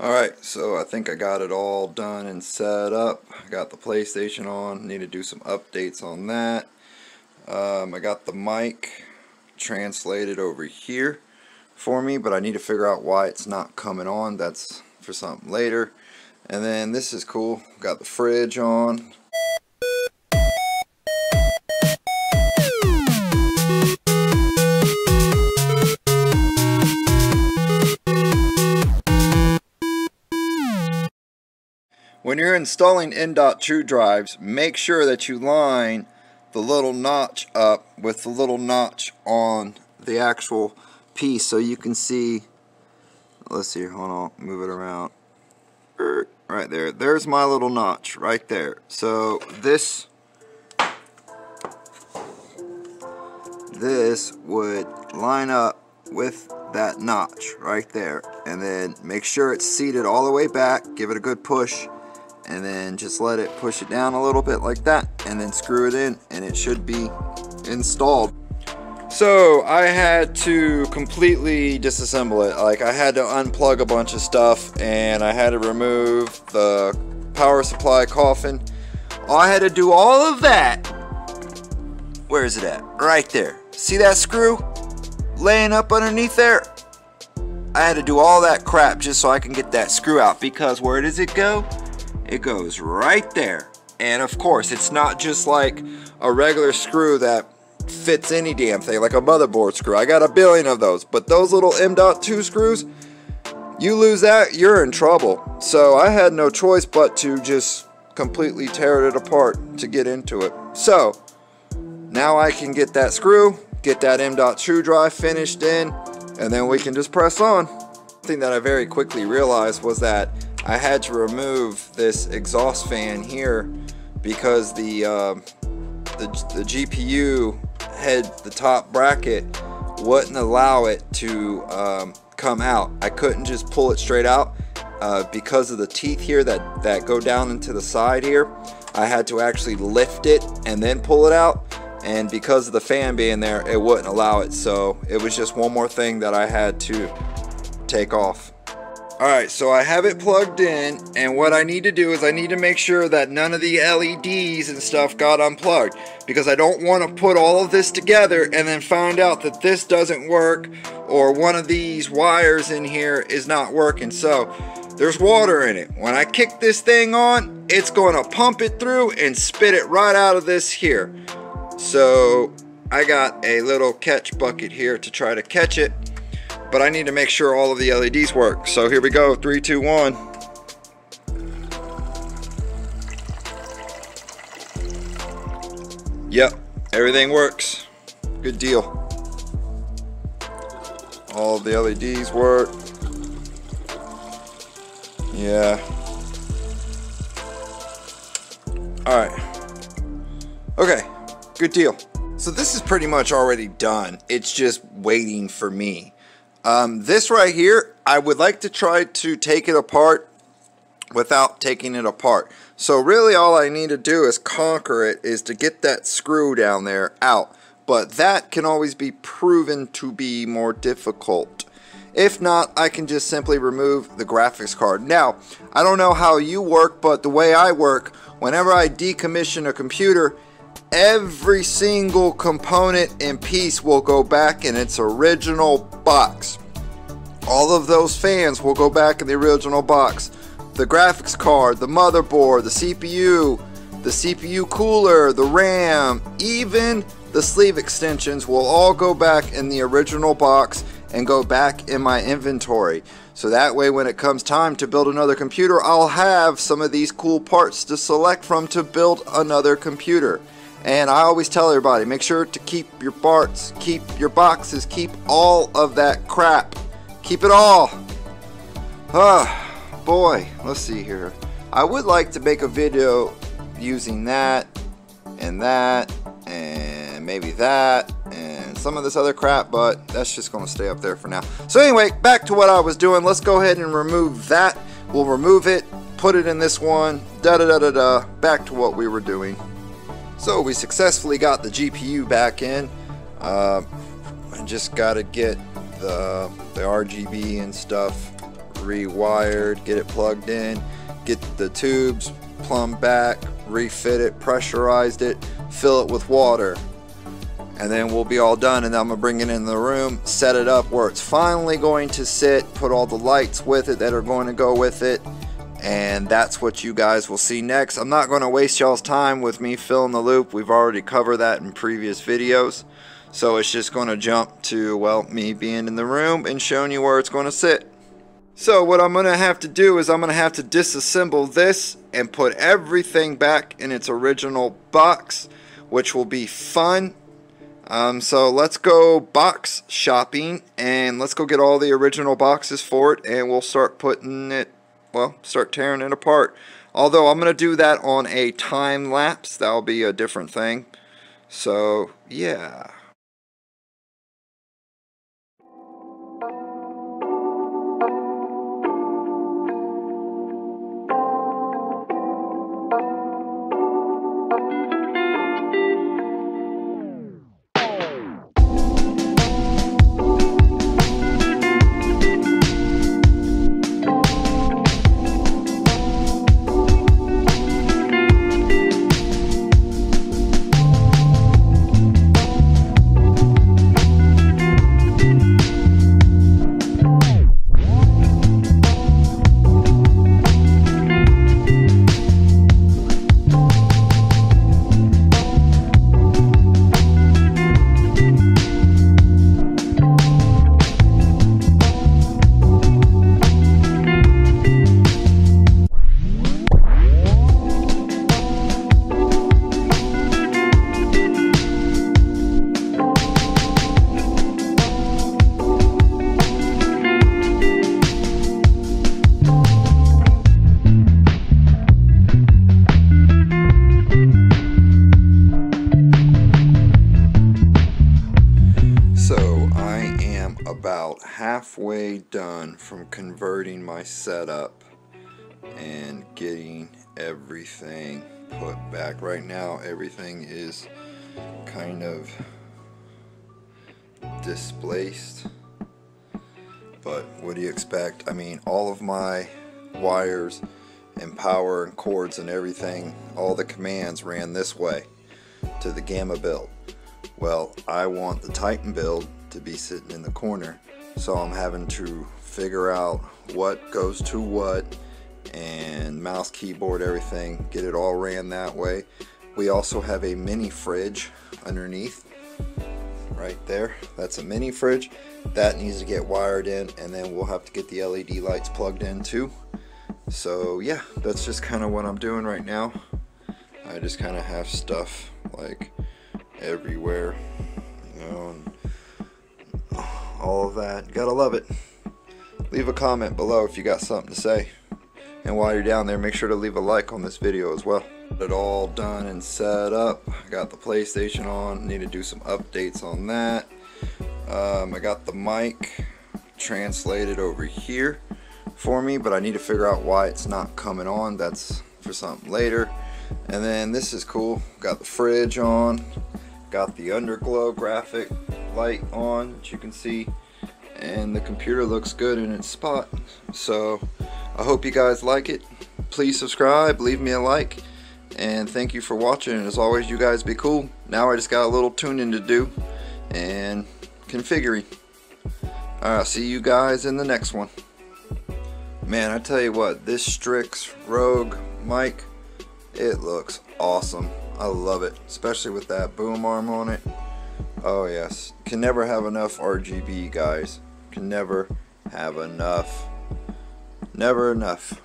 Alright, so I think I got it all done and set up. I got the PlayStation on. Need to do some updates on that. Um, I got the mic translated over here for me, but I need to figure out why it's not coming on. That's for something later. And then this is cool. Got the fridge on. You're installing M.2 drives, make sure that you line the little notch up with the little notch on the actual piece so you can see let's see hold on move it around. Er, right there there's my little notch right there. So this this would line up with that notch right there. And then make sure it's seated all the way back give it a good push and then just let it push it down a little bit like that and then screw it in and it should be installed. So I had to completely disassemble it. Like I had to unplug a bunch of stuff and I had to remove the power supply coffin. I had to do all of that where is it at? Right there. See that screw laying up underneath there? I had to do all that crap just so I can get that screw out because where does it go it goes right there. And of course, it's not just like a regular screw that fits any damn thing, like a motherboard screw. I got a billion of those. But those little M.2 screws, you lose that, you're in trouble. So I had no choice but to just completely tear it apart to get into it. So now I can get that screw, get that M.2 drive finished in, and then we can just press on. Thing that I very quickly realized was that I had to remove this exhaust fan here because the, uh, the, the GPU head, the top bracket, wouldn't allow it to um, come out. I couldn't just pull it straight out uh, because of the teeth here that, that go down into the side here. I had to actually lift it and then pull it out and because of the fan being there it wouldn't allow it so it was just one more thing that I had to take off. Alright, so I have it plugged in, and what I need to do is I need to make sure that none of the LEDs and stuff got unplugged, because I don't want to put all of this together and then find out that this doesn't work, or one of these wires in here is not working. So, there's water in it. When I kick this thing on, it's going to pump it through and spit it right out of this here. So, I got a little catch bucket here to try to catch it but I need to make sure all of the LEDs work. So here we go, three, two, one. Yep, everything works. Good deal. All the LEDs work. Yeah. Alright. Okay, good deal. So this is pretty much already done. It's just waiting for me. Um, this right here, I would like to try to take it apart without taking it apart. So really all I need to do is conquer it is to get that screw down there out. But that can always be proven to be more difficult. If not, I can just simply remove the graphics card. Now, I don't know how you work, but the way I work, whenever I decommission a computer, every single component and piece will go back in its original box. All of those fans will go back in the original box. The graphics card, the motherboard, the CPU, the CPU cooler, the RAM, even the sleeve extensions will all go back in the original box and go back in my inventory. So that way when it comes time to build another computer, I'll have some of these cool parts to select from to build another computer. And I always tell everybody, make sure to keep your parts, keep your boxes, keep all of that crap. Keep it all. Ah, boy, let's see here. I would like to make a video using that and that and maybe that and some of this other crap, but that's just going to stay up there for now. So anyway, back to what I was doing. Let's go ahead and remove that. We'll remove it, put it in this one, da da da da da, back to what we were doing. So we successfully got the GPU back in. Uh, I just got to get the, the RGB and stuff rewired, get it plugged in, get the tubes plumbed back, refit it, pressurized it, fill it with water. And then we'll be all done and I'm gonna bring it in the room, set it up where it's finally going to sit, put all the lights with it that are going to go with it, and that's what you guys will see next. I'm not going to waste y'all's time with me filling the loop. We've already covered that in previous videos. So it's just going to jump to, well, me being in the room and showing you where it's going to sit. So what I'm going to have to do is I'm going to have to disassemble this and put everything back in its original box, which will be fun. Um, so let's go box shopping and let's go get all the original boxes for it and we'll start putting it well, start tearing it apart. Although I'm going to do that on a time lapse. That'll be a different thing. So, yeah. Halfway done from converting my setup and getting everything put back. Right now everything is kind of displaced but what do you expect? I mean all of my wires and power and cords and everything all the commands ran this way to the Gama build well I want the Titan build to be sitting in the corner. So I'm having to figure out what goes to what and mouse, keyboard, everything, get it all ran that way. We also have a mini fridge underneath right there. That's a mini fridge. That needs to get wired in and then we'll have to get the LED lights plugged in too. So yeah, that's just kind of what I'm doing right now. I just kind of have stuff like everywhere, you know, all of that. Gotta love it. Leave a comment below if you got something to say. And while you're down there, make sure to leave a like on this video as well. It all done and set up. I got the PlayStation on. Need to do some updates on that. Um, I got the mic translated over here for me, but I need to figure out why it's not coming on. That's for something later. And then this is cool. Got the fridge on. Got the underglow graphic light on that you can see and the computer looks good in its spot. So I hope you guys like it. Please subscribe leave me a like and thank you for watching. And as always you guys be cool. Now I just got a little tuning to do and configuring. Alright see you guys in the next one. Man I tell you what this Strix Rogue mic it looks awesome. I love it especially with that boom arm on it Oh yes, can never have enough RGB guys. Can never have enough. Never enough.